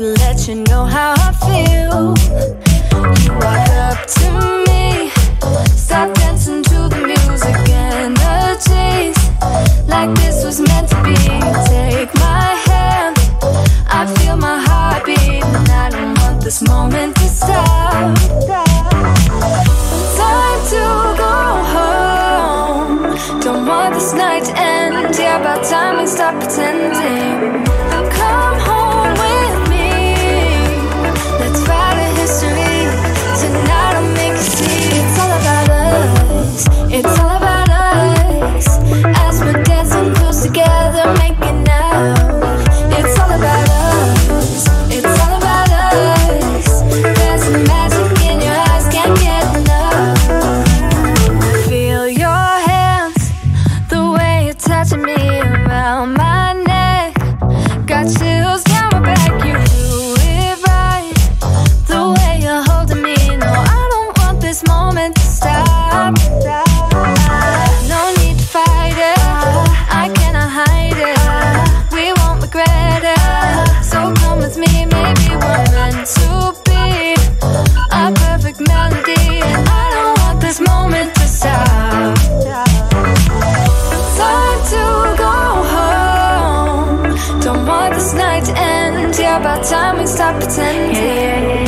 to let you know how I feel. You walk up to me, start dancing to the music and the chase. Like this was meant to be. Take my hand, I feel my heartbeat, and I don't want this moment to stop. Time to go home. Don't want this night to end. Yeah, about time we stop pretending. I'll come about time we stop pretending. Yeah, yeah, yeah.